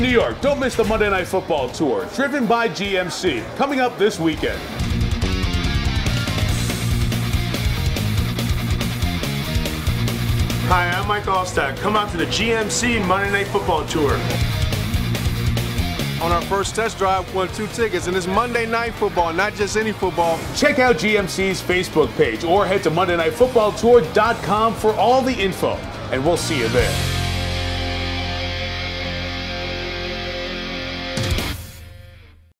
New York, don't miss the Monday Night Football Tour, driven by GMC, coming up this weekend. Hi, I'm Mike Alstott. Come out to the GMC Monday Night Football Tour. On our first test drive, won two tickets, and it's Monday Night Football, not just any football. Check out GMC's Facebook page or head to MondayNightFootballTour.com for all the info, and we'll see you there.